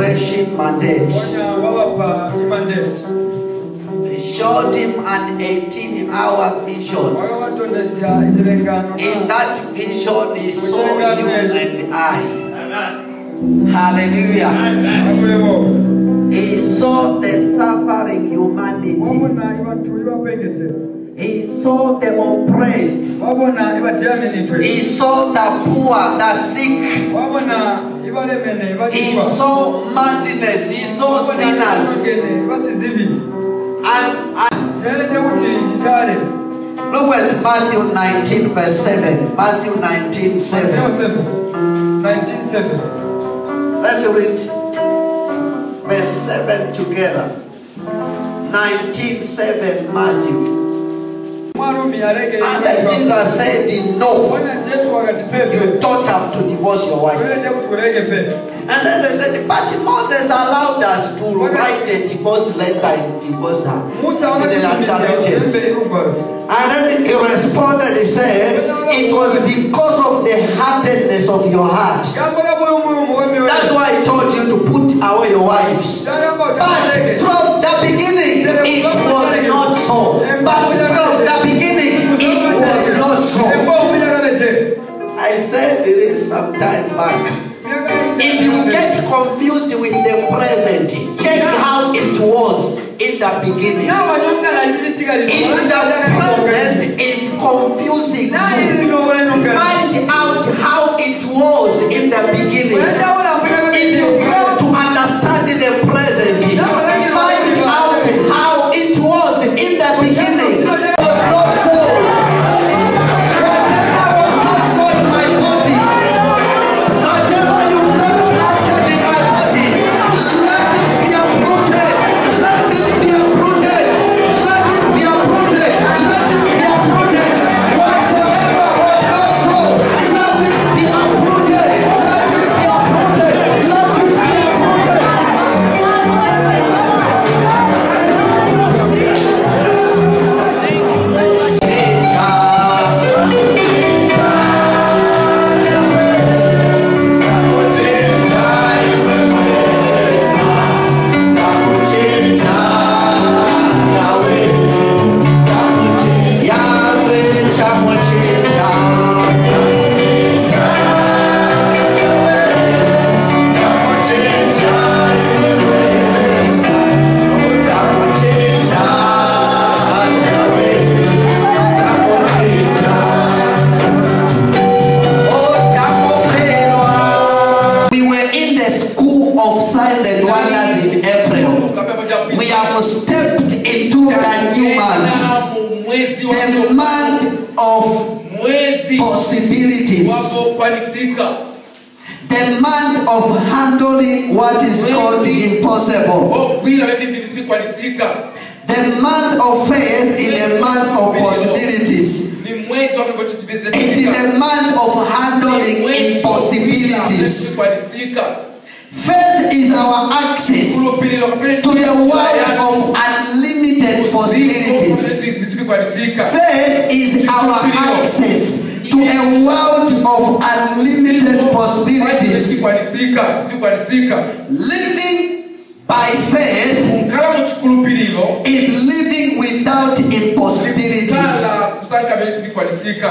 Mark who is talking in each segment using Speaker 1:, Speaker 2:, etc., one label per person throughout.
Speaker 1: mandate. He showed him an 18 hour vision. In that vision, he saw you and I. Hallelujah. He saw the suffering humanity. He saw the oppressed. He saw the poor, the sick. He saw madness. He saw sinners. And, and
Speaker 2: Kyalete kuti kikyale.
Speaker 1: look at Matthew 19, verse 7. Matthew 19, 7.
Speaker 2: Matthew 7. 19:7.
Speaker 1: Let's read verse 7 together. 19, 7, Matthew.
Speaker 2: Mwarumi alege
Speaker 1: And then Jesus said, No,
Speaker 2: Wana Yesu wakati pepe.
Speaker 1: you don't have to divorce your wife.
Speaker 2: Tulete kuti kulege pe.
Speaker 1: And then they said, But Moses allowed us to write a divorce letter and divorce her. See, there are challenges. And then he responded, he said, It was because of the hardness of your heart.
Speaker 2: Gamba moyo moyo muweme
Speaker 1: That's why I told you to put away your wives. But some time back. If you get confused with the present, check how it was in the beginning. If the present is confusing you, find out how it was in the beginning.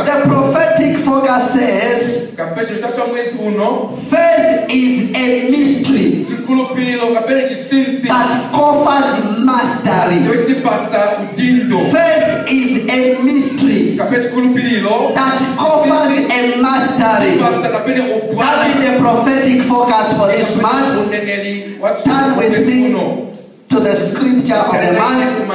Speaker 1: The prophetic focus says faith is a mystery that covers mastery. Faith is a mystery that covers a mastery. That is the prophetic focus for this month. Turn with me to the scripture of the month.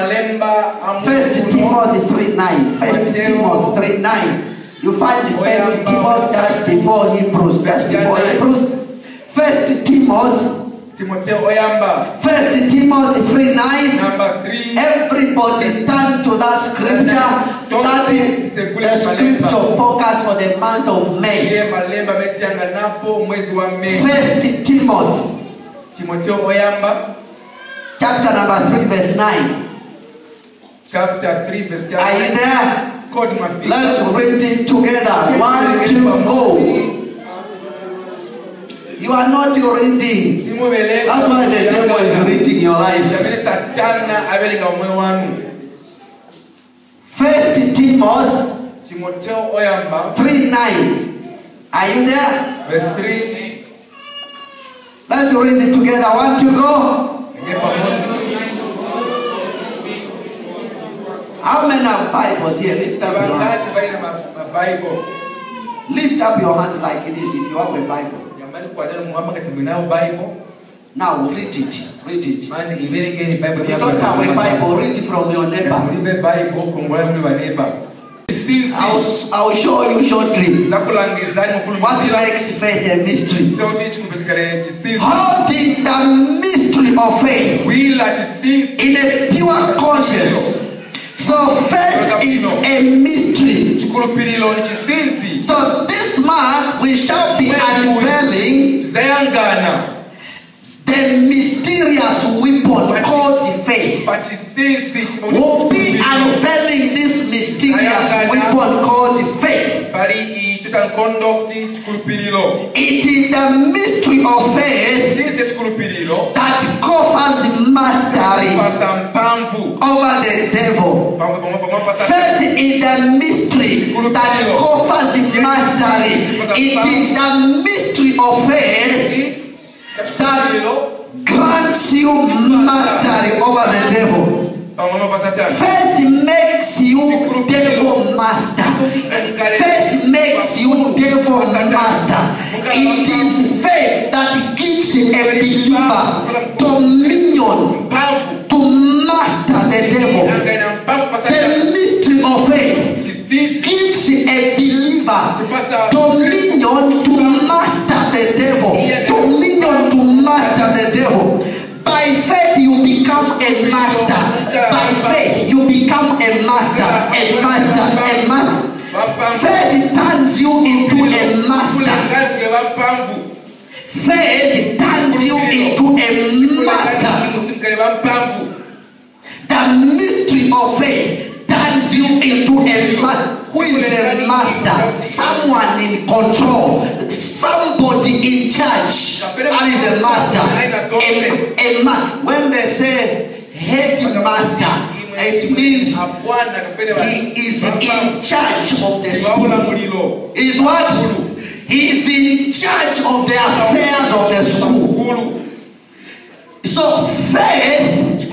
Speaker 1: First Timothy 3 9. First Timothy 3 9. You find First Timothy just before Hebrews. Just before Hebrews. First Timothy.
Speaker 3: timoteo oyamba
Speaker 1: First Timothy 3 9.
Speaker 3: namba 3
Speaker 1: Everybody stand to that scripture. That is the scripture focus for the month of May. First Timothy
Speaker 3: timoteo oyamba
Speaker 1: chapter number 3 verse 9.
Speaker 3: chapter 3 verse 9.
Speaker 1: Are you there? Let's read it together. One, two, go. You are not reading. That's why the devil is reading your life.
Speaker 3: kyabere satana abelenga omwe wanu
Speaker 1: First Timothy 3 9. Are you there?
Speaker 3: verse 3
Speaker 1: Let's read it together. One two, go.
Speaker 3: Enge
Speaker 1: How many have Bibles here? Lift up your hand. Lift up your hand like this if you have a Bible. Now read it. Read it. If you don't have a Bible, read from your neighbor.
Speaker 3: Sinsi
Speaker 1: I'll, show you shortly
Speaker 3: zakulangizani
Speaker 1: what makes faith a mystery.
Speaker 3: kyoti kikupetikale kisinsi
Speaker 1: Holding the mystery of faith.
Speaker 3: Wila
Speaker 1: in a pure conscience. So faith is a mystery. So this month we shall be unveiling the mysterious weapon called faith.
Speaker 3: pakisinsi
Speaker 1: We'll be unveiling this mysterious weapon called faith.
Speaker 3: pali ikyo kyankondo kuti kikulupiriro
Speaker 1: It is the mystery of faith
Speaker 3: kisinsi ekikulupiriro
Speaker 1: that covers mastery
Speaker 3: pasa mpanvu
Speaker 1: over the devil.
Speaker 3: pamwe pamwe pamwe pasa
Speaker 1: Faith is the mystery that covers mastery. It is the mystery of faith
Speaker 3: kakikulupiriro
Speaker 1: grants you mastery over the devil.
Speaker 3: pamwe pamwe pasa tano
Speaker 1: Faith makes you devil master. Faith makes you devil master. It is faith that gives a believer dominion to master the devil.
Speaker 3: angaina mpanvu pasa
Speaker 1: The mystery of faith gives a believer dominion to master a master. By faith, you become a master, a master, a master. Faith turns you into a master. Faith turns you into a master. The mystery of faith turns you into a man. Who is a master? Someone in control. Somebody in charge. That is a master. A, a man. When they say head master, it means he is in charge of the school. Is what? He is in charge of the affairs of the school. So faith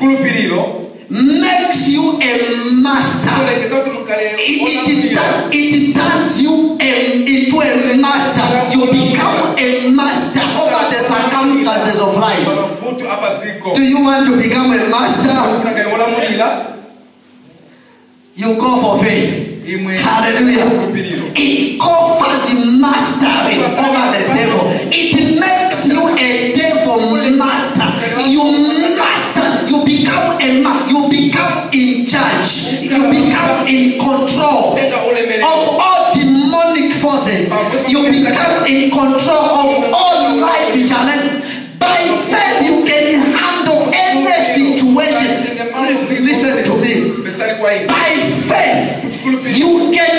Speaker 1: makes you a master. It, it, it turns you a- into a master. You become a master over the circumstances of life. Do you want to become a master? You go for faith. Hallelujah. It covers mastery over the devil. It makes you a devil master. You master. You become a ma- You become in charge. You become in control. of all demonic forces. You become in control Listen, to me.
Speaker 3: besali kwa hii
Speaker 1: By faith, you can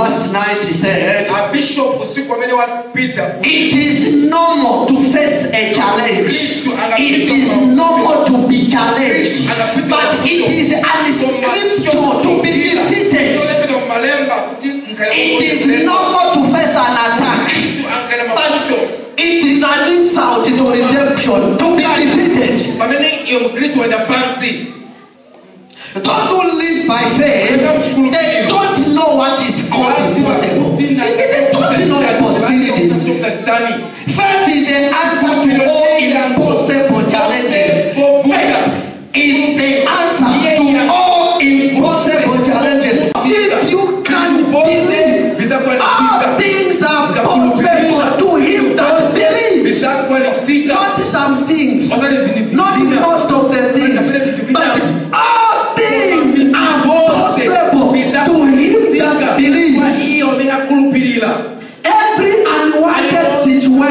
Speaker 1: last night he said.
Speaker 3: wapita
Speaker 1: It is normal to face a challenge. It is normal to be challenged. But it is unscriptural to be defeated. It is normal to face an attack. But it is an insult to redemption to be defeated. Those who live by faith, they don't know what is called impossible. They don't know the possibilities. Faith is the answer to all impossible challenges. Faith is the answer to all impossible challenges. If you can believe, all things are possible to him that believes. Not some things,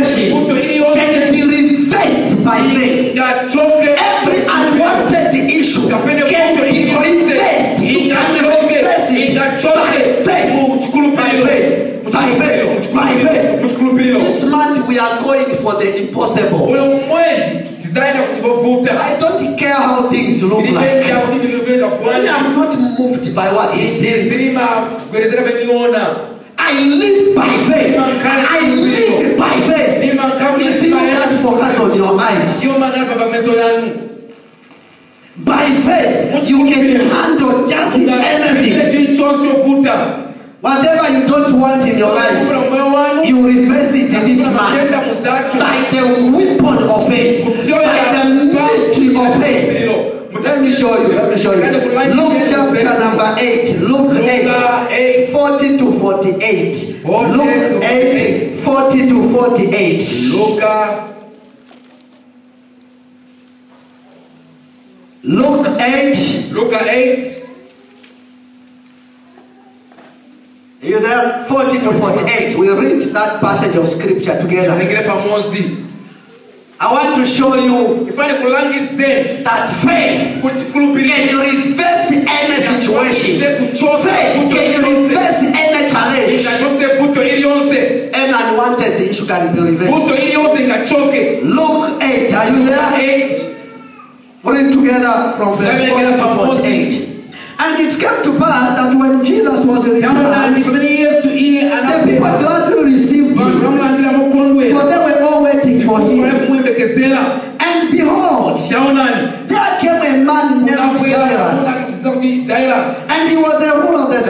Speaker 1: situation can be reversed by faith. Every unwanted issue can be reversed. You can reverse it by faith. By faith. By faith. By faith. This month we are going for the impossible.
Speaker 2: kungovuta
Speaker 1: I don't care how things look like.
Speaker 2: ilitenda kuti ndiliveka
Speaker 1: I
Speaker 2: bwanja
Speaker 1: am not moved by what he says. I live by faith. I live by faith. You see, you can't focus on your eyes. By faith, you can handle just anything. Whatever you don't want in your life, you reverse it this month.
Speaker 2: matenda muzacho
Speaker 1: By the weapon of faith, by the mystery of faith. Let me show you. Let me show you. Luke chapter number 8. Luke 8. 40 to 48. Luke 8. 40 to 48.
Speaker 2: luka
Speaker 1: Luke 8.
Speaker 2: luka 8
Speaker 1: You there? 40 to 48. We read that passage of scripture together. I want to show you that faith can reverse any situation. Faith can reverse any challenge.
Speaker 2: ingachose vuto iliyonse
Speaker 1: Any unwanted issue can be reversed. Luke 8. Are you there?
Speaker 2: 8
Speaker 1: Read together from verse 40 to 48. And it came to pass that when Jesus was returned,
Speaker 2: pamene yesu iye
Speaker 1: the people gladly received him, for
Speaker 2: mokondwera
Speaker 1: they were all waiting for him.
Speaker 2: kumuyembekezera
Speaker 1: And behold, there came a man named Jairus,
Speaker 2: jairus.
Speaker 1: And he was the ruler of the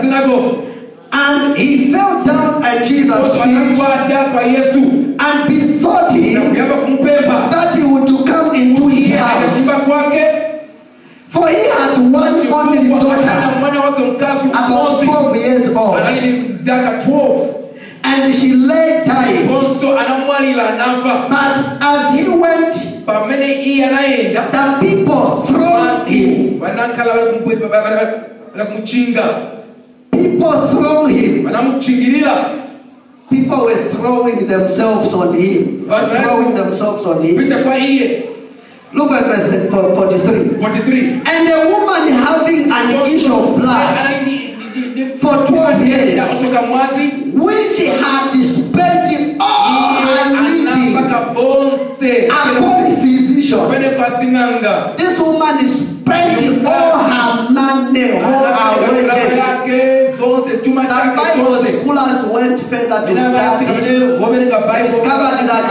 Speaker 1: synagogue. And he fell down at Jesus' feet.
Speaker 2: akakwata pa yesu.
Speaker 1: And besought him that he would come into his house. For he had one only daughter,
Speaker 2: mwana wake mkazi
Speaker 1: about
Speaker 2: mmozi
Speaker 1: 12 years old,
Speaker 2: anali zaka 12
Speaker 1: and she lay dying.
Speaker 2: bonso anamwalira anafa
Speaker 1: But as he went,
Speaker 2: pamene iye anayenda
Speaker 1: the people thronged him.
Speaker 2: vanakhala vala kumuchinga
Speaker 1: People thronged him. People were throwing themselves on him. Throwing themselves on him.
Speaker 2: kupita kwa iye
Speaker 1: Look at verse 43.
Speaker 2: 43
Speaker 1: And a woman having an issue of blood for 12 years, which had spent all her living upon physicians.
Speaker 2: pasing'anga
Speaker 1: This woman spent all her money, all her wages. Some
Speaker 2: chake
Speaker 1: Bible scholars went further to study. Discovered that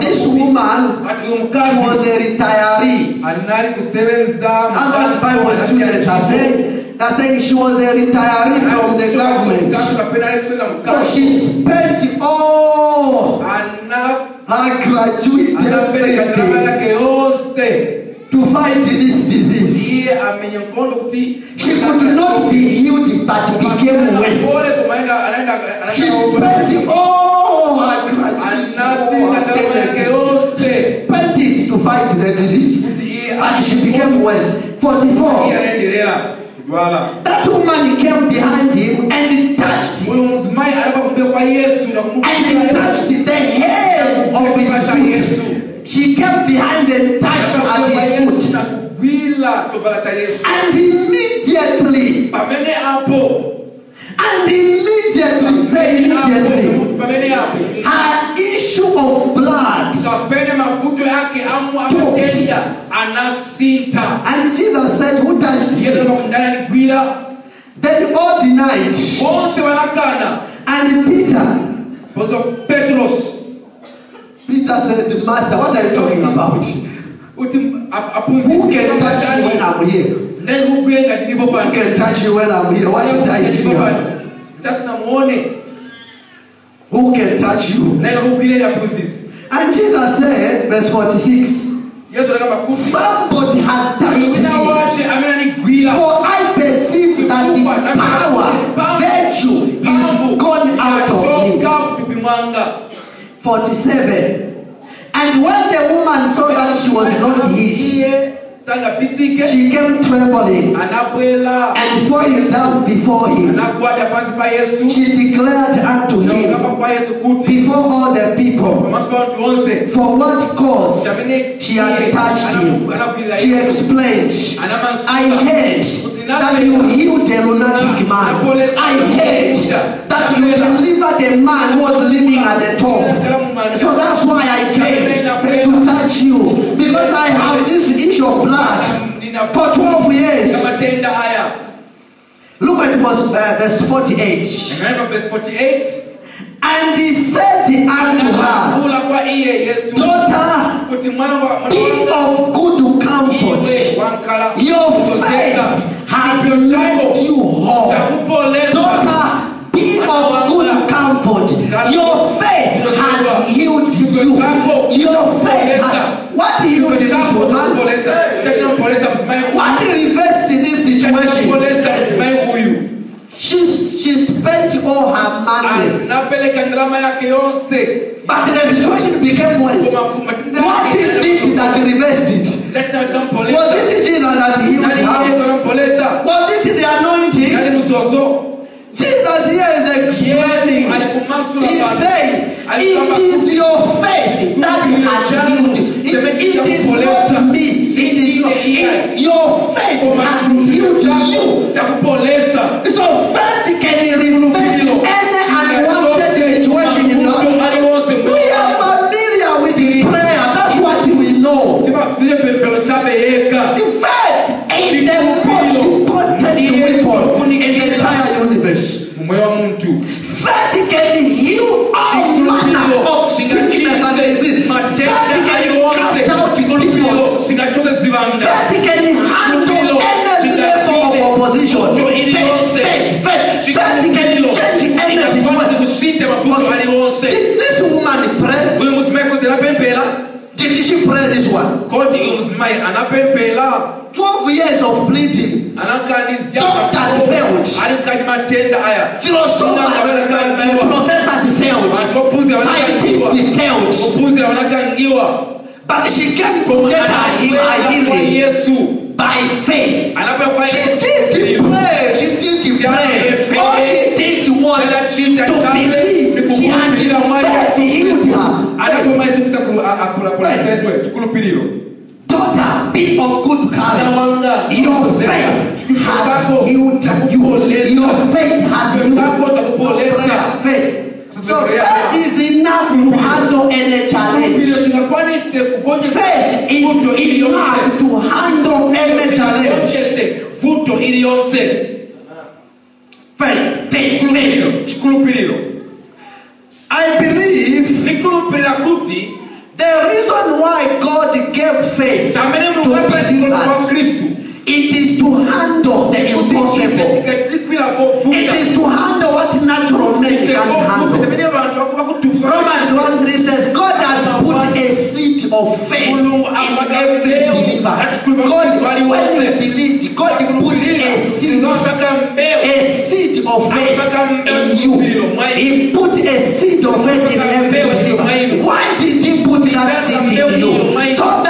Speaker 1: this woman was a retiree. And what Bible students are saying, they're saying she was a retiree from the government. So she spent all her gratuity
Speaker 2: anapereka gharama
Speaker 1: everything
Speaker 2: yake yonse
Speaker 1: to fight this disease.
Speaker 2: iye amenye mkondo kuti
Speaker 1: She could not be healed but became
Speaker 2: Pole
Speaker 1: worse.
Speaker 2: kumaenda- anaenda- anaenda-
Speaker 1: She spent all her gratuity,
Speaker 2: anasi
Speaker 1: all
Speaker 2: na
Speaker 1: her
Speaker 2: gharama yake
Speaker 1: benefits,
Speaker 2: yonse
Speaker 1: spent it to fight the disease.
Speaker 2: kuti iye
Speaker 1: But she became worse. 44.
Speaker 2: Kudwala
Speaker 1: That woman came behind him and touched him.
Speaker 2: uyu muzimayi anapa kumbira kwa yesu na
Speaker 1: and touched the hem of his foot. She came behind and touched at his foot.
Speaker 2: na kugwila chovala cha yesu
Speaker 1: And immediately, and immediately, say immediately, her issue of blood.
Speaker 2: anasinta
Speaker 1: And Jesus said, Who touched
Speaker 2: aligwira
Speaker 1: Then all denied. And Peter, Peter said, Master, what are you talking about? Who can touch you when I'm here?
Speaker 2: Pano
Speaker 1: can touch you when I'm here? Why did I see her?
Speaker 2: tasinamuone
Speaker 1: Who can touch you? And Jesus said, verse 46,
Speaker 2: yesu akamba kuti
Speaker 1: Somebody has touched me. For I perceive that the power, virtue is gone out of me.
Speaker 2: Choka mtupi mwanga
Speaker 1: 47. And when the woman saw that she was not healed, she came trembling. And falling down before him.
Speaker 2: anagwada pansi pa yesu.
Speaker 1: She declared unto him.
Speaker 2: nakugamba kwa yesu kuti
Speaker 1: before all the people.
Speaker 2: Pamaso pa bantu onse.
Speaker 1: For what cause she had touched him. She explained, I heard that you healed the lunatic man. I heard that you delivered the man who was living at the top. So that's why I came to touch you. Because I have this issue of blood for 12 years. Look at verse, uh, verse 48.
Speaker 2: Remember verse 48
Speaker 1: And he said unto her,
Speaker 2: kula kwa iye yesu
Speaker 1: Daughter,
Speaker 2: kuti mwana wa mwana
Speaker 1: be of good comfort. Your faith has made you whole. Daughter, be of good comfort. Your faith has healed you. Your faith has. What healed this woman? What reversed this situation? She, she spent all her money. But the situation became worse. What is it that reversed it? Was it Jesus that healed her? Was it the anointing? Explaining. He said, It is your faith that has healed you. It, it is not me. It is it, your faith has healed you. Faith can handle any level of opposition. Faith, faith, faith, faith can change any situation.
Speaker 2: wonse
Speaker 1: Did this woman pray? Did she pray this one? 12 years of bleeding. Doctors failed. Philosophers, uh, uh, professors failed. Scientists failed. But she came to get her, her healing by faith. She didn't pray. She didn't pray. All she did was to believe. She had faith healed her.
Speaker 2: anatoma yesu kita akulakulasendwe chikulupiriro
Speaker 1: Daughter, be of good courage. Your faith has healed you. Your faith has healed Prayer, faith. So faith is enough to handle any challenge. Faith is enough to handle any challenge. Faith, faith, faith. I believe the reason why God gave faith to believers, it is to handle the impossible. It is to handle natural men can't handle.
Speaker 2: temene vantu vakuva kutupisa
Speaker 1: Romans 1 3 says, God has put a seed of faith in every believer. God, when you believed, God put a seed, a seed of faith in you. He put a seed of faith in every believer. Why did He put that seed in you? So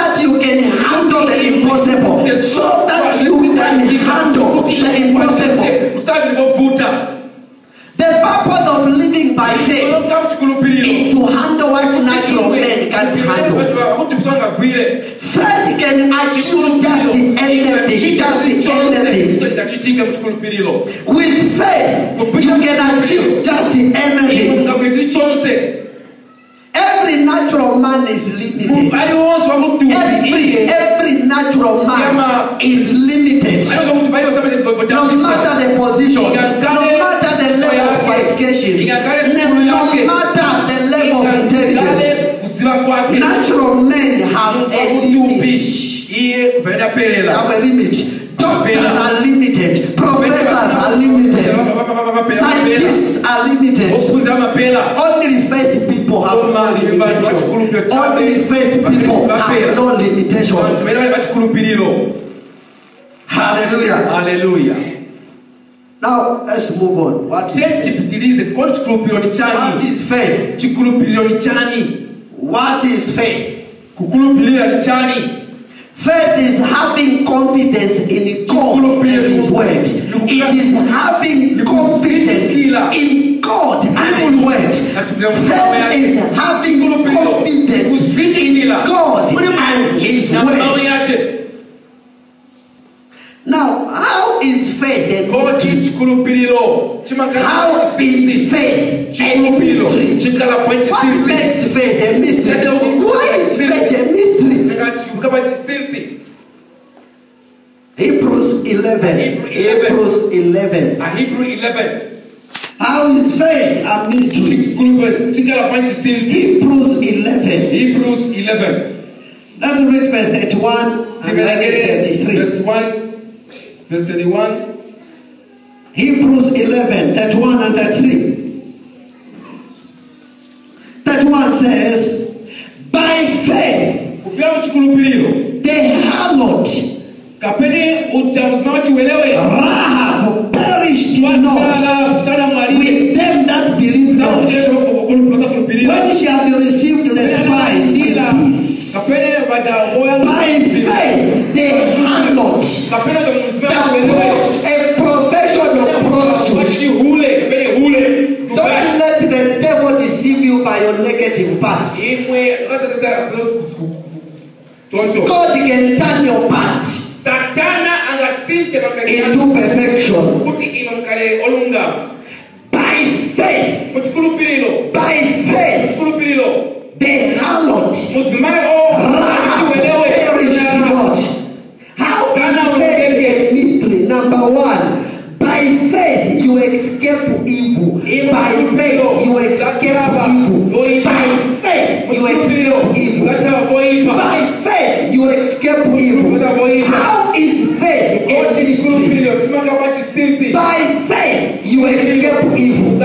Speaker 1: With faith, you can achieve just anything. Every natural man is limited. Every, every natural man is limited. No matter the position, no matter the level of qualifications, no matter the level of intelligence, natural men have a limit. have a limit. Doctors are limited. Professors are limited. Scientists are limited. Only faith people have no limitation. Only faith people have no limitation. Hallelujah.
Speaker 2: Hallelujah.
Speaker 1: Now let's move on. What is,
Speaker 2: faith?
Speaker 1: what is faith? What is faith?
Speaker 2: kukulupirira ni chani
Speaker 1: Faith is having confidence in God and His Word. It is having confidence in God and His Word. Faith is having confidence in God and His Word. Now, how is faith a mystery? How is faith a mystery? What makes faith a mystery? Why is faith a mystery?
Speaker 2: Kukaba chisinsi
Speaker 1: Hebrews 11.
Speaker 2: Hebrew 11.
Speaker 1: Hebrews 11.
Speaker 2: Ah, ahebrew 11
Speaker 1: How is faith a mystery?
Speaker 2: Chikulupe- chikala pointi sinsi
Speaker 1: Hebrews 11.
Speaker 2: hebrews 11
Speaker 1: Let's read verse 31 and
Speaker 2: Tiberengere,
Speaker 1: 33.
Speaker 2: verse 1 verse 31
Speaker 1: Hebrews 11, 31 and 33. 31 says, By faith
Speaker 2: kupira muchikulupiriro
Speaker 1: the harlot
Speaker 2: kapene uchauzima wachiwelewe
Speaker 1: Rahab perished not.
Speaker 2: watala kusala mwalimu.
Speaker 1: With them that believe not.
Speaker 2: nakutekuliposa kulupirira
Speaker 1: when she had received the spies with peace.
Speaker 2: kapene vajahoya
Speaker 1: By faith the harlot
Speaker 2: kapene kamuzima
Speaker 1: that
Speaker 2: wachiwelewe
Speaker 1: was a profession of prostitute.
Speaker 2: wachihule kapene hule.
Speaker 1: Don't let the devil deceive you by your negative past.
Speaker 2: Imwe
Speaker 1: God can turn your past
Speaker 2: satana angasinte
Speaker 1: into perfection.
Speaker 2: Kuti ima mukale olunga.
Speaker 1: By faith.
Speaker 2: muchikulupiriro
Speaker 1: By faith,
Speaker 2: chikulupiriro
Speaker 1: the harlot
Speaker 2: muzimayi o
Speaker 1: Rahab perished
Speaker 2: wachiwelewe
Speaker 1: not. How can faith a mystery? Number one, by faith you escape evil. By faith you escape evil. By faith you escape evil.
Speaker 2: Gatavoipa
Speaker 1: By faith you escape evil. How is faith a mystery?
Speaker 2: chikulupiriro chimakapa chisinsi
Speaker 1: By faith you escape evil.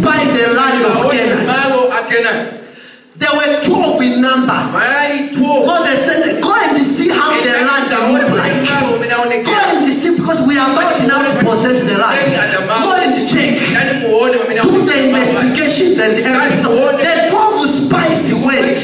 Speaker 1: Spy the land of Canaan. There were 12 in number. Moses said, Go and see how the land look like. Go and see because we are about now to possess the land. Go and check. Do the investigations and everything. The 12 spies went.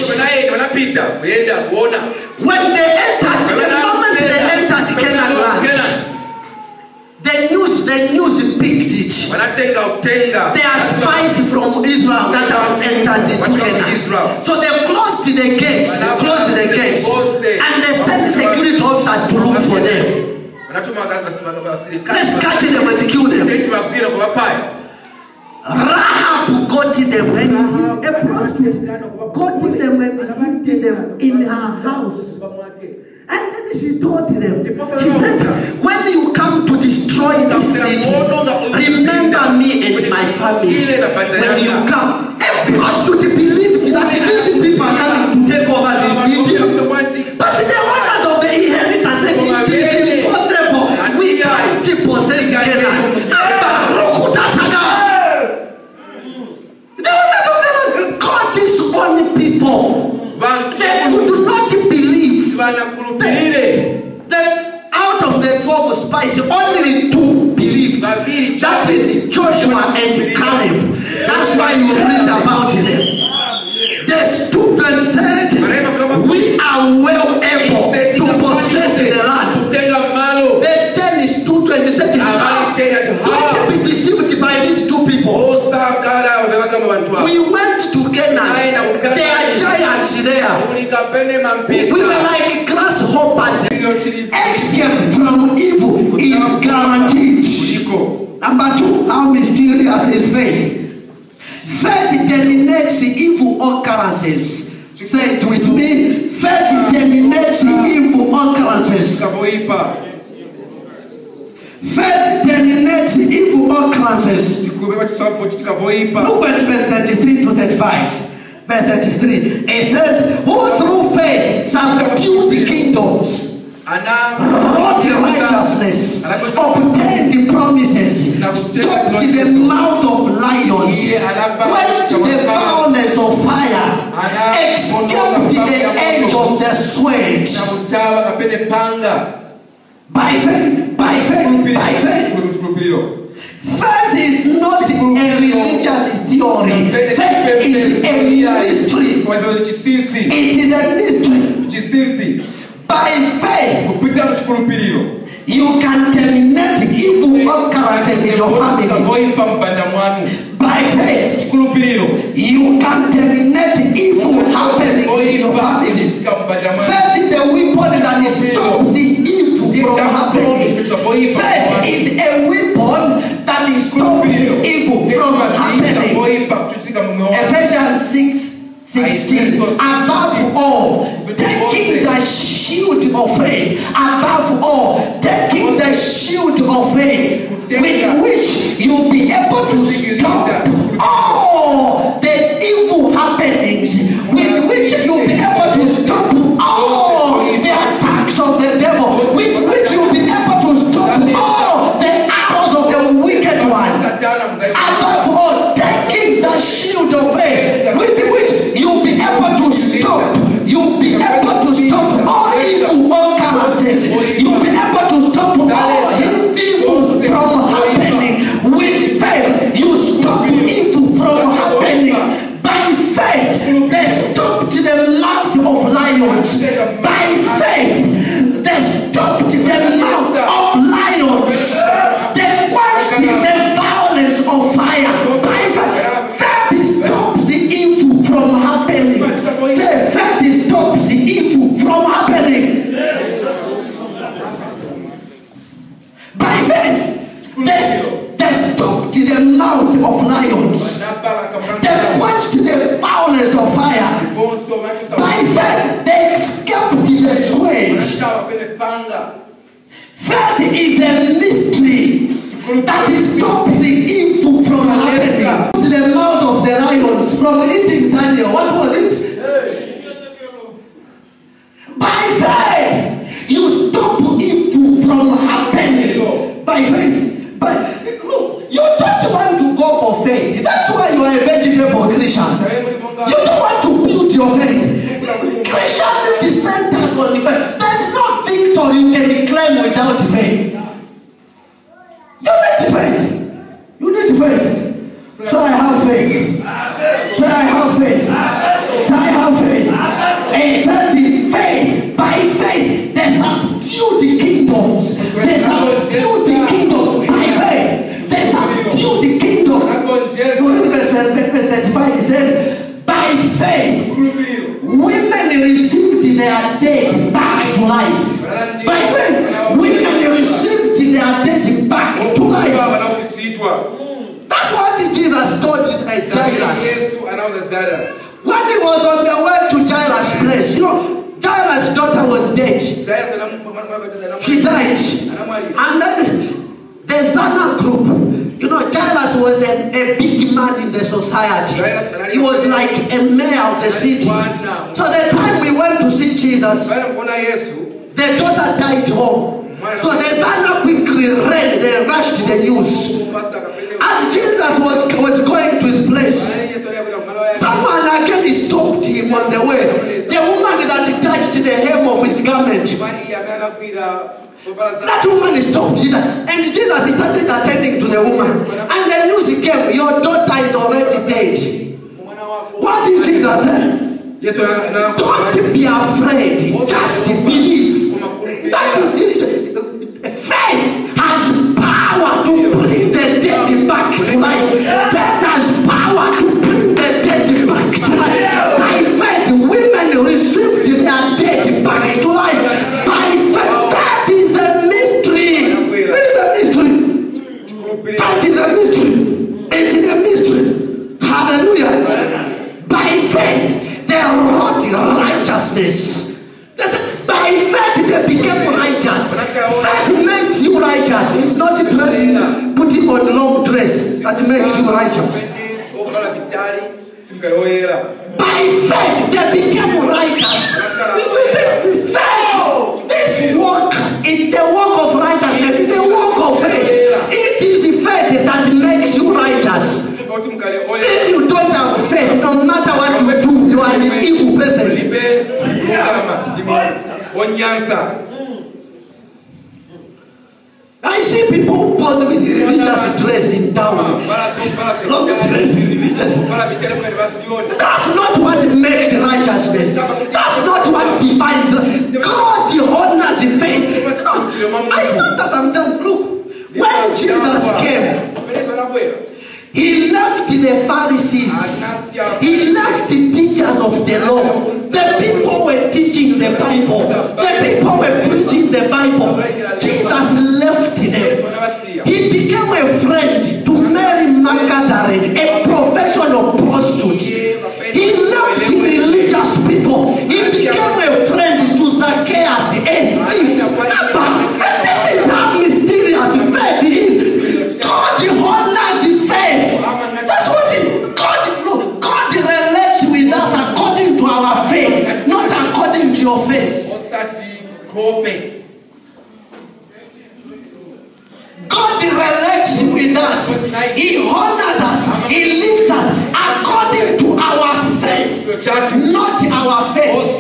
Speaker 1: The news, the news picked it.
Speaker 2: wanatenga utenga
Speaker 1: There are spies from Israel that have entered into Canaan. So they closed the gates, they closed the gates, and they sent security officers to look for them.
Speaker 2: wanatuma
Speaker 1: Let's catch them and kill them.
Speaker 2: eti
Speaker 1: Rahab got them when a prostitute got them and hid them in her house. Then she told them, she said, when you come to destroy this city, remember me and my family. When you come, a prostitute believed that these people are coming to take over the city. Spies, only two believed. That is Joshua and Caleb. That's why you read about them. The students said, We are well able to possess the land.
Speaker 3: kutenga malo
Speaker 1: The ten students said, Don't be deceived by these two people. We went to Canaan. There are giants there. We were like Escape from evil is guaranteed. Number two, how mysterious is faith? Faith terminates evil occurrences. Say it with me. Faith terminates evil occurrences. Faith terminates evil occurrences. Look at verse 33 to 35. Verse 33. It says, Who through faith subdued the kingdoms.
Speaker 3: Ana
Speaker 1: wrought righteousness, obtained the promises, stopped the mouth of lions, quenched the violence of fire, escaped the edge of the sword.
Speaker 3: namutaba kapene panga
Speaker 1: By faith, by faith, by faith. Faith is not a religious theory. Faith is a mystery. It is a mystery. By faith,
Speaker 3: kupita mu kikulupiriro
Speaker 1: you can terminate evil occurrences in your family.
Speaker 3: kavoipa mubanja mwanu
Speaker 1: By faith, you can terminate evil happenings in your family.
Speaker 3: kitika mubanja mwanu
Speaker 1: Faith is the weapon that stops the evil from happening. Faith is a weapon that stops the evil from happening.
Speaker 3: kavoipa kututika mume wangu
Speaker 1: Ephesians 6 16. Above all, shield of faith. Above all, taking the shield of faith with which you'll be able to stop all Faith is a mystery that stops the evil from happening. To the mouth of the lions from eating Daniel. What was it? By faith, you stop evil from happening. By faith. By look, you don't want to go for faith. That's why you are a vegetable Christian. You don't want to build your faith. Christianity centers on faith. There's no victory you can without faith. You need faith. You need faith. So I have faith. So I have faith. So I have faith. And says in faith, by faith, they subdue the kingdoms. They subdue the kingdom by faith. They subdue the kingdom. So read verse 35, it says, by faith, women received their dead back to life. By faith, they are back to life. That's what Jesus told his Jairus. When he was on the way to Jairus' place, you know, Jairus' daughter was dead. She died. And then the Zana group, you know, Jairus was a, a big man in the society. He was like a mayor of the city. So the time we went to see Jesus, the daughter died home. So the Zana quickly ran, they rushed the news. As Jesus was, was going to his place,
Speaker 3: Baada ya Yesu alikwenda kwa mwana wake.
Speaker 1: someone again stopped him on the way. The woman that touched the hem of his garment.
Speaker 3: Imani ameanza kuira babala za
Speaker 1: That woman stopped Jesus. And Jesus started attending to the woman. And the news came, Your daughter is already dead. What did Jesus say?
Speaker 3: Yesu ana- ana-
Speaker 1: Don't be afraid. Just believe. That is, faith life. Faith has power to bring the dead back to life. By faith, women received their dead back to life. By faith, faith is a mystery. It is a mystery. Faith is a mystery. It is a mystery. Hallelujah. By faith, they wrought righteousness. By faith, they became righteous. Faith makes you righteous. It's not dressing, putting on long dress that makes you righteous. By faith, they became righteous. Faith, this walk is the walk of righteousness, it's the walk of faith. It is faith that makes you righteous. If you don't have faith, no matter what you do, you are an evil person
Speaker 3: lugama, ndimi, onyansa.
Speaker 1: I see post with religious dress in town. Long dress in religious. That's not what makes righteousness. That's not what defines. God honors the faith. I wonder sometimes. Look, when Jesus came, He left the Pharisees. He left the teachers of the law. The people were teaching the Bible. The people were preaching the Bible. Jesus left them.
Speaker 3: Kope.
Speaker 1: God relates with us. He honors us. He lifts us according to our faith, not our faith.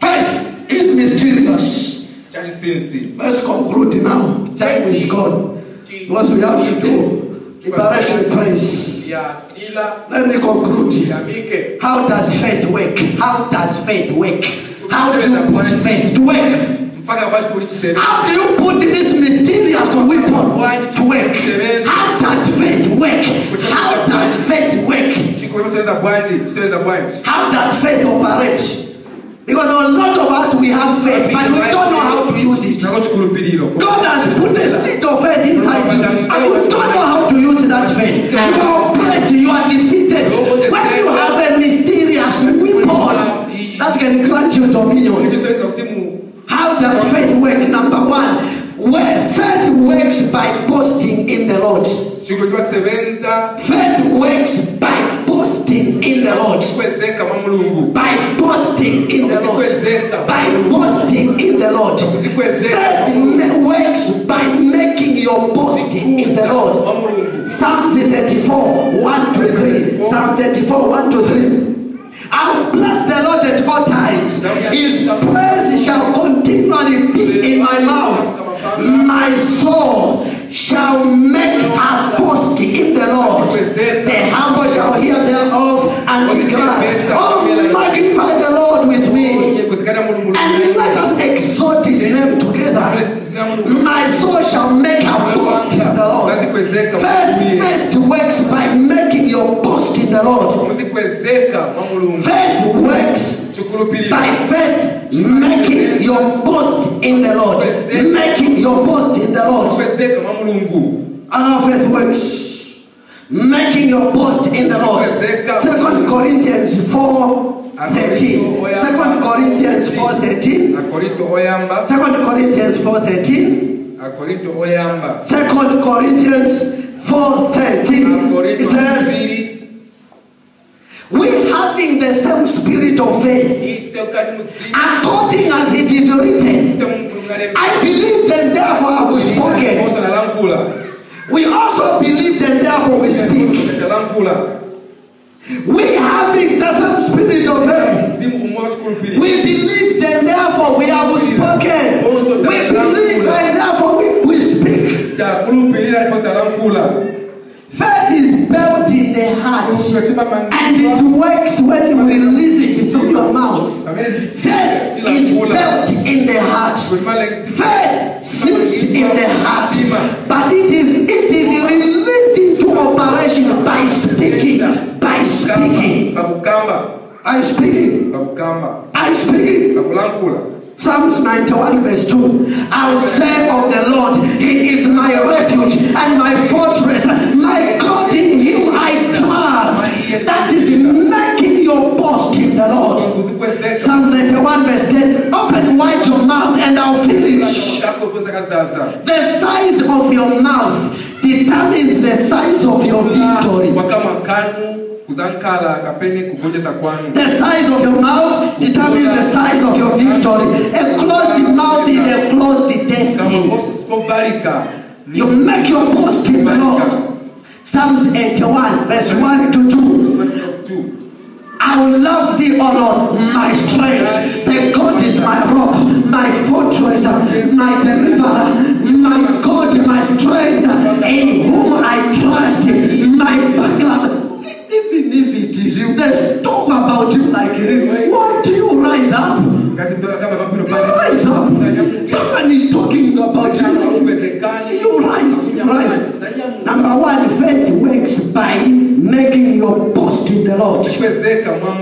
Speaker 1: Faith is mysterious. Let's conclude now. Time is gone. Because we have to do liberation praise.
Speaker 3: Yasila.
Speaker 1: Let me conclude.
Speaker 3: Yamike.
Speaker 1: How does faith work? How does faith work? How do you put faith to work?
Speaker 3: Mpaka basi kuli kisebe.
Speaker 1: How do you put this mysterious weapon to work? How does faith work? How does faith work?
Speaker 3: Chiko kisebeza bwanji. Kisebeza bwanji.
Speaker 1: How does faith operate? Because a lot of us we have faith, but we don't know how to use it. God has put a seed of faith inside you, and you don't know how to use that faith. You are that can grant you dominion, how does faith work? Number one, where faith works by boasting in the Lord. Faith works by boasting in the Lord. By boasting in the Lord. By boasting in the Lord. Faith works by making your boasting in the Lord. Psalm 34, 1 to 3. Psalm 34, 1 to 3. I will bless the Lord at all times. His praise shall continually be in my mouth. My soul shall make a boast in the Lord. The humble shall hear thereof and be glad. Oh, magnify the Lord with me. And let us exalt his name together. My soul shall make a boast in the Lord. Faith first works by making your boast in the Lord. Faith works by first making your boast in the Lord. Making your boast in the Lord. our faith works Making your boast in the Lord. Second Corinthians 4 13. Second Corinthians 4 13.
Speaker 3: akorinto
Speaker 1: Second Corinthians 4 13.
Speaker 3: akorinto oyamba
Speaker 1: Second Corinthians 4 13. It says, We having the same spirit of faith,
Speaker 3: ise okali muzimu
Speaker 1: according as it is written. I believed and therefore I was spoken. We also believed and therefore we speak. We having the same spirit of faith.
Speaker 3: zimu umwe wakikulupirira
Speaker 1: We believed and therefore we have spoken. We believe and therefore Faith is built in the heart and it works when you release it through your mouth. Faith is built in the heart. Faith sits in the heart, but it is it is released into operation by speaking, by speaking,
Speaker 3: pakukamba
Speaker 1: by speaking,
Speaker 3: pakukamba
Speaker 1: by speaking. Psalms 91 verse 2. I'll say of the Lord, He is my refuge and my fortress, my God in Him I trust. That is making your boast in the Lord.
Speaker 3: kuzikwezeka
Speaker 1: Psalms 81 verse 10. Open wide your mouth and I'll fill it. The size of your mouth determines the size of your victory.
Speaker 3: Wakama kanu kuzankala kapeni kugonjesa kwanu
Speaker 1: The size of your mouth determines the size of your victory. A closed mouth is a closed destiny. You make your boast in the Lord. Psalms 81, verse 1 to 2. I will love thee, O Lord, my strength. The God is my rock, my fortress, my deliverer, my God, my strength, in whom I trust, my buckler. Even if it is you, there's talk about you like it is. Why do you rise up? Rise up. Someone is talking about you. You rise, rise. Number one, faith works by making your post in the Lord.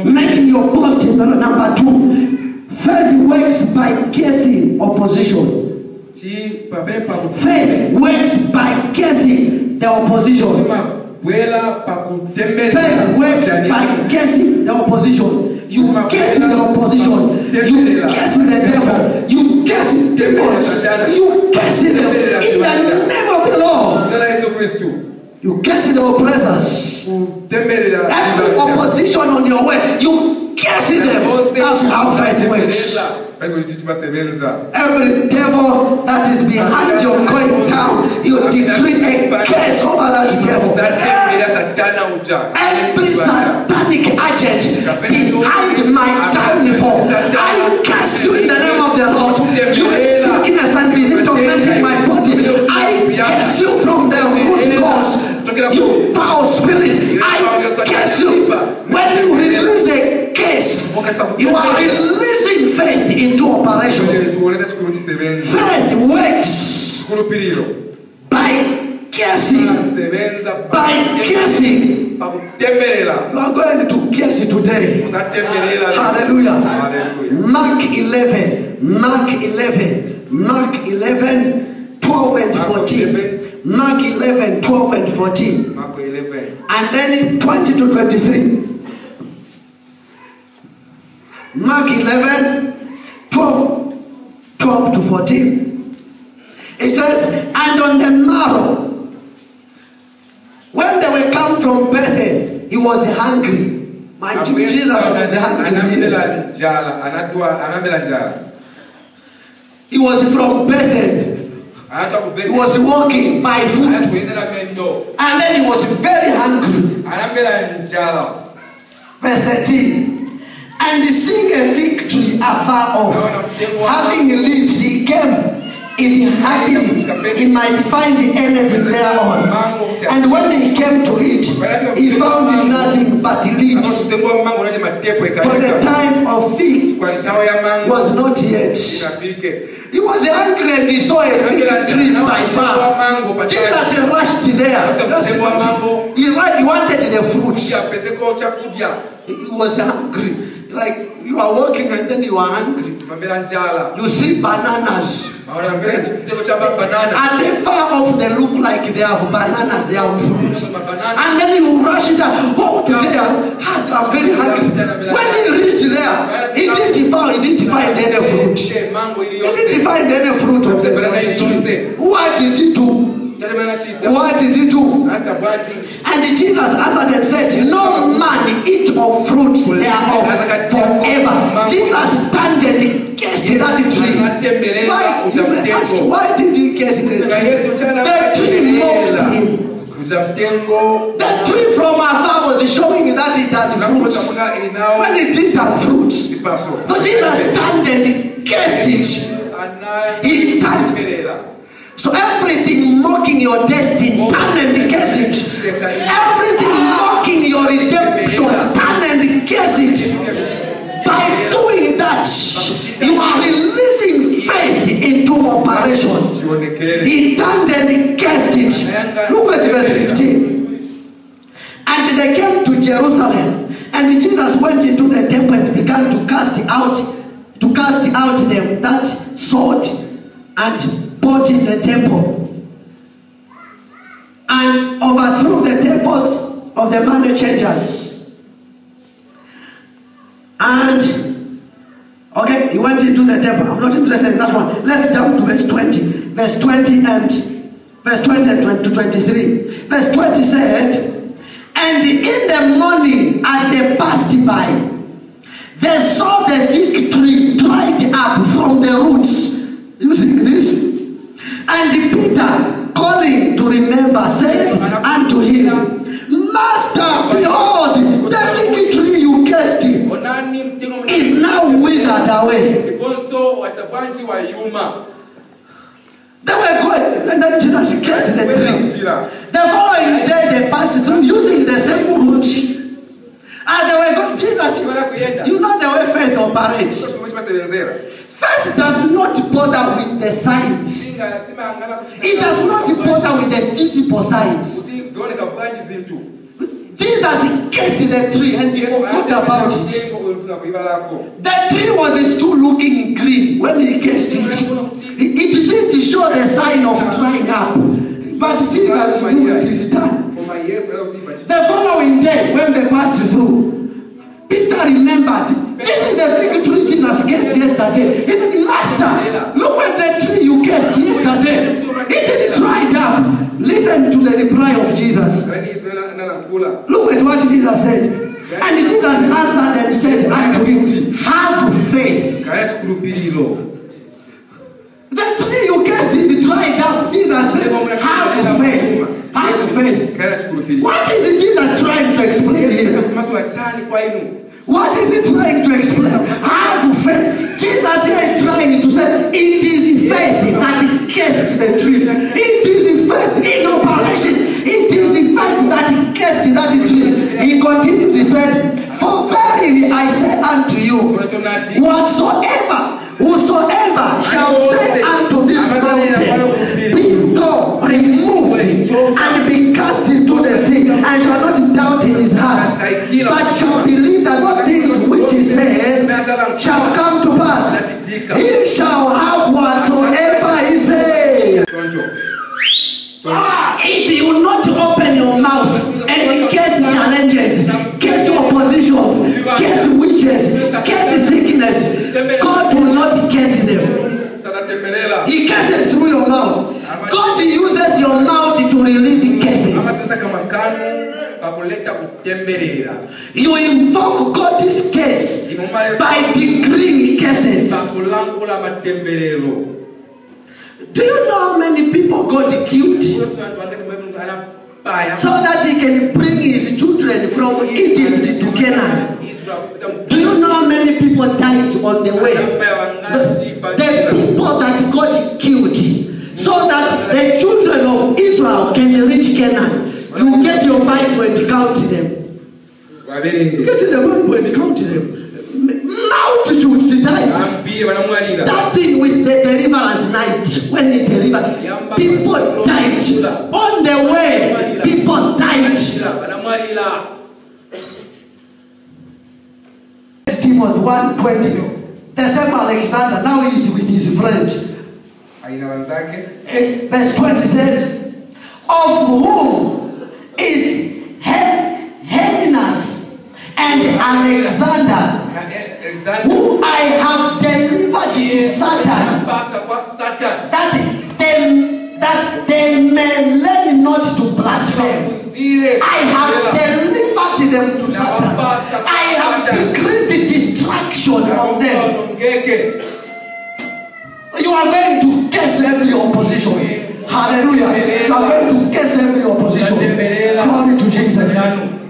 Speaker 1: Making your post in the Lord. Number two, faith works by guessing opposition. Faith works by guessing the opposition. Faith works by guessing the opposition. You guess the opposition. You guess the devil. You guess demons. You guess them in the name of the Lord.
Speaker 3: jina la yesu kristu
Speaker 1: You guess the oppressors. Every opposition on your way, you guess them. That's how faith works. Every devil that is behind your going down, you decree a curse over that devil.
Speaker 3: zatembera satana uja
Speaker 1: Every satanic agent behind my downfall, I cast you in the name of the Lord. You sickness and disease tormenting my body, I cast you from the root cause. You foul spirit, I cast you. When you release a case, you are releasing faith into operation. Faith works by guessing. By guessing. You are going to guess it today. Hallelujah.
Speaker 3: Hallelujah.
Speaker 1: Mark 11. Mark 11. Mark 11, 12 and 14. Mark 11, 12 and 14. And then 20 to 23. Mark 11, 12, 12 to 14. It says, And on the morrow, when they were come from Bethel, he was hungry. My Jesus was hungry.
Speaker 3: anamvera njala anatua anamvera
Speaker 1: He was from Bethel. He was walking by foot.
Speaker 3: anatuendera
Speaker 1: And then he was very hungry. Verse 13. And seeing a fig tree afar off, having leaves, he came. If he it, he might find anything thereon. And when he came to it, he found nothing but leaves. For the time of fig was not yet. He was hungry and he saw a fig tree by far. Jesus rushed there. He, wanted the fruits. He was hungry. Like you are walking and then you are hungry. You see bananas.
Speaker 3: maona mbera kitego cha banana
Speaker 1: At the far off, they look like they have bananas, they have fruits. And then you rush it out. Oh, today I'm, I'm very hungry. When he reached there, he didn't find, he didn't find any fruit.
Speaker 3: Eh,
Speaker 1: He didn't find any fruit of the, of the tree. What did he do? What did he do? And Jesus answered and said, No man eat of fruits thereof forever. Jesus turned and kissed that tree. Why, you may ask, why did he kiss the tree? The tree mocked him. The tree from afar was showing that it has fruits. When it didn't have fruits, so Jesus turned and kissed it. He turned. So everything mocking your destiny, turn and kiss it. Everything mocking your redemption, turn and kiss it. By doing that, you are releasing faith into operation. He turned and cast it. Look at verse 15. And they came to Jerusalem, and Jesus went into the temple and began to cast out, to cast out them that sought and bought in the temple, and overthrew the temples of the money changers. And Okay, he went into the temple. I'm not interested in that one. Let's jump to verse 20. Verse 20 and verse 20 and 20 to 23. Verse 20 said, And in the morning as they passed by, they saw the fig tree dried up from the roots. You see this? And Peter, calling to remember, said unto him, Master, behold, the fig tree you cast is now withered away.
Speaker 3: ndiponso watabwanji wa yuma
Speaker 1: They were going, and then Jesus cursed the tree. The following day they passed through using the same route. And ah, they were going, Jesus, you know the way faith operates. Faith does not bother with the
Speaker 3: kuti
Speaker 1: It does not bother with the
Speaker 3: bwanji zinthu
Speaker 1: Jesus kissed the tree and he forgot about it. The tree was still looking green when he kissed it. It didn't show the sign of drying up. But Jesus knew it is done. The following day, when they passed through, Peter remembered, this is the big tree Jesus kissed yesterday. He said, Master, look at the tree you kissed yesterday. It is dried up. Listen to the reply of Jesus. Look at what Jesus said. And Jesus answered and said unto him, Have faith. The tree you kissed is dried up. Jesus said, Have faith. Have faith. What is Jesus trying to explain here? What is he trying to explain? Have faith. Jesus here is trying to say it is faith that cast the tree. It is faith in operation. It is faith that cast that tree. He continues, he said, For verily I say unto you, whatsoever, whosoever shall say unto this mountain, be thou removed and be cast into the sea, and shall not doubt in his heart, but shall believe that those things which he says shall come to pass. He shall have whatsoever he says.
Speaker 3: choncho
Speaker 1: Ah, if you will not open your mouth and case challenges, case oppositions, case witches, case sickness, God will not case them.
Speaker 3: sanatembelela
Speaker 1: He cases through your mouth. God uses your mouth to release cases.
Speaker 3: sasa kama kanu kakuleta kutemberera
Speaker 1: You invoke God's case by decreeing cases. Do you know how many people got killed so that he can bring his children from Egypt to Canaan? Do you know how many people died on the way? The, the people that God killed so that the children of Israel can reach Canaan. You get your Bible and count them. You get the Bible and count them. Multitudes died. Starting with the deliverance night when he delivered, people died. On the way, people died. Timothy 1.20. The same Alexander, now is with his friend.
Speaker 2: Aina wenzake?
Speaker 1: Verse 20 says, Of whom is He- Hymenaeus and Alexander,
Speaker 2: eh, Alexander.
Speaker 1: Who I have delivered to Satan,
Speaker 2: pasa kwa Satan?
Speaker 1: That they, that they may learn not to blaspheme. I have delivered them to Satan. I have decreed the destruction of them. You are going to curse every opposition. Hallelujah. You are going to curse every opposition. Glory to Jesus.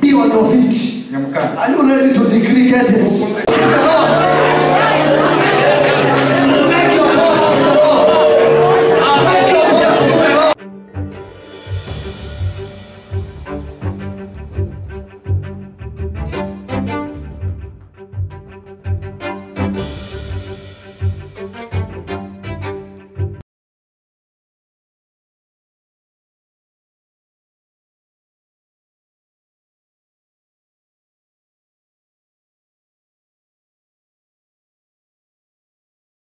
Speaker 1: Be on your feet. Are you ready to decree curses?